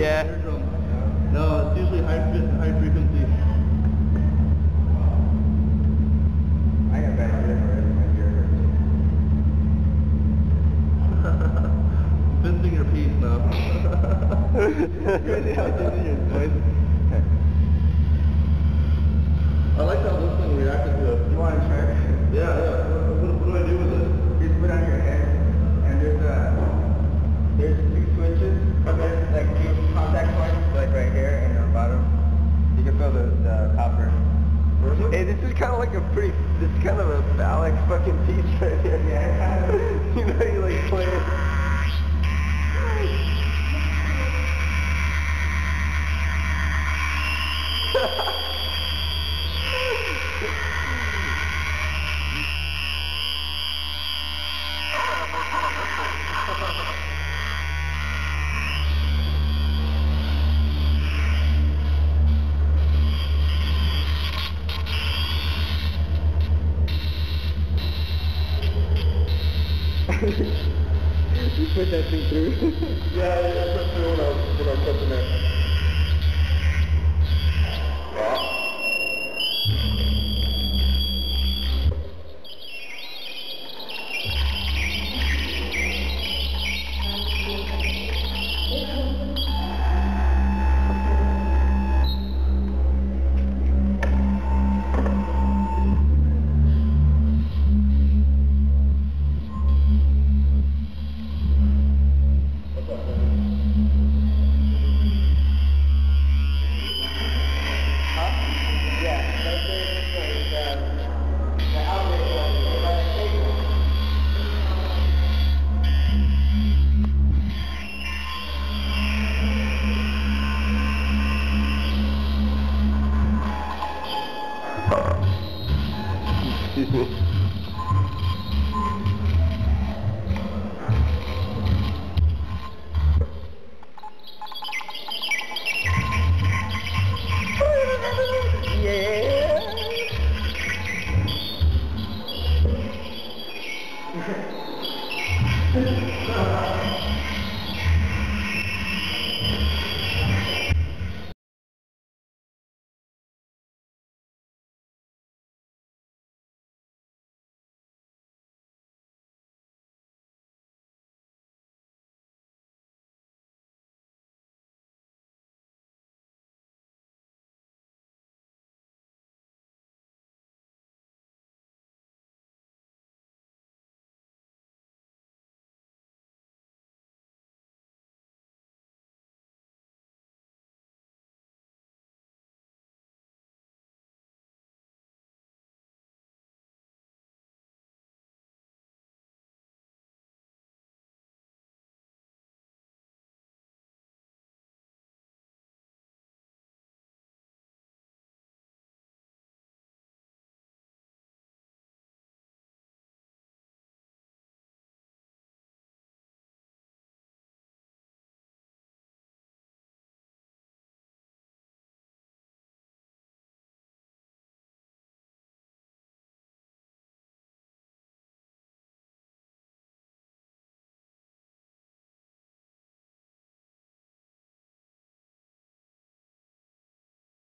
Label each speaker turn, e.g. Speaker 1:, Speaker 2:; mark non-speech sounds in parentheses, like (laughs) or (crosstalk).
Speaker 1: Yeah.
Speaker 2: No, it's usually high, high frequency.
Speaker 3: I got bad ear already. My ear hurts. (laughs)
Speaker 2: Fencing your piece now.
Speaker 3: Crazy how your voice.
Speaker 2: Like
Speaker 3: a pretty, is kind of a phallic fucking piece right here. Yeah, that thing through.
Speaker 2: Yeah, yeah, I put through when I was, when I was touching it.